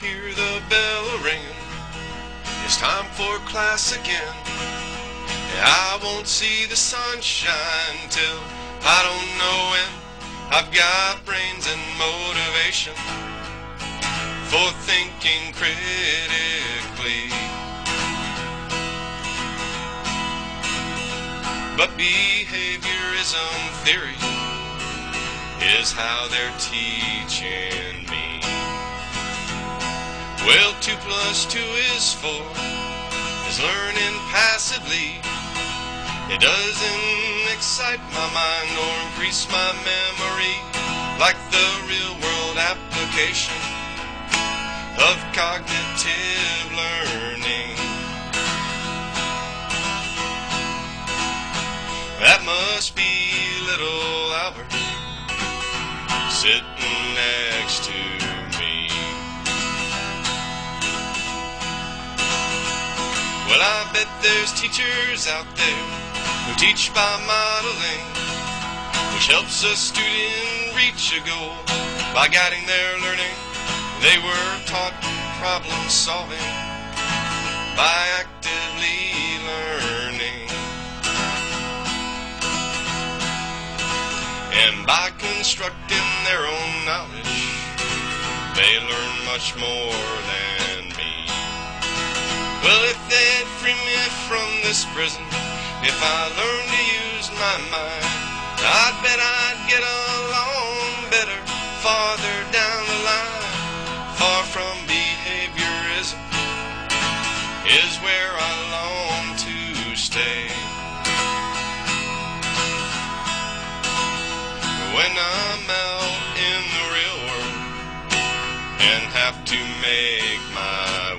hear the bell ringing. It's time for class again. I won't see the sunshine till I don't know when. I've got brains and motivation for thinking critically. But behaviorism theory is how they're teaching me. Well, two plus two is four, is learning passively. It doesn't excite my mind or increase my memory like the real world application of cognitive learning. That must be little Albert sitting next to Well, I bet there's teachers out there who teach by modeling, which helps a student reach a goal by guiding their learning. They were taught problem solving by actively learning. And by constructing their own knowledge, they learn much more than me. Well, if this prison, if I learned to use my mind, I'd bet I'd get along better farther down the line. Far from behaviorism is where I long to stay. When I'm out in the real world and have to make my.